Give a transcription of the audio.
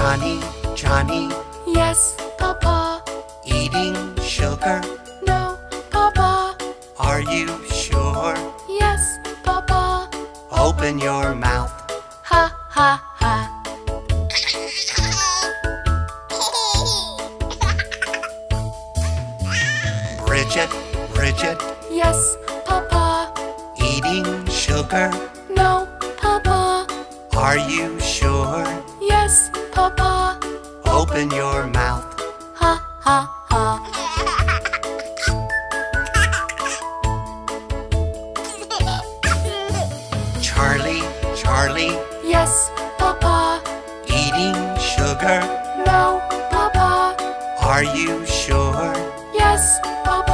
Johnny, Johnny, Yes, Papa. eating sugar. No, Papa. Are you sure? Yes, Papa. Open your mouth. Ha ha ha. Bridget, Bridget, Yes, Papa. eating sugar. No, Papa. Are you sure? Yes, Papa. Open your mouth. Ha ha ha. Charlie, Charlie, Yes, Papa. eating sugar. No, Papa. Are you sure? Yes, Papa.